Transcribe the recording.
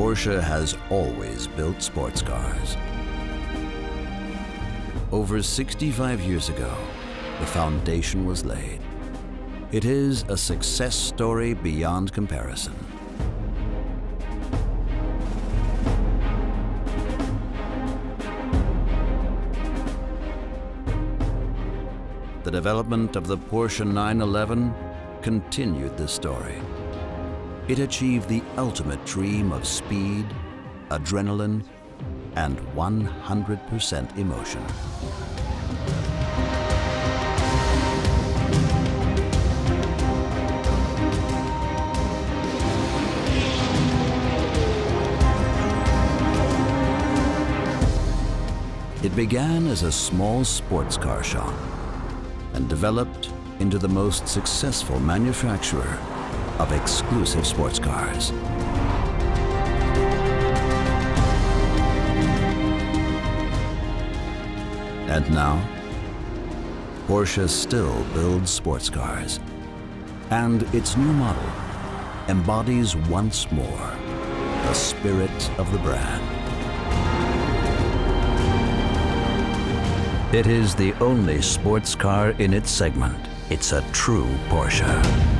Porsche has always built sports cars. Over 65 years ago, the foundation was laid. It is a success story beyond comparison. The development of the Porsche 911 continued the story. It achieved the ultimate dream of speed, adrenaline, and 100% emotion. It began as a small sports car shop and developed into the most successful manufacturer of exclusive sports cars. And now, Porsche still builds sports cars. And its new model embodies once more the spirit of the brand. It is the only sports car in its segment. It's a true Porsche.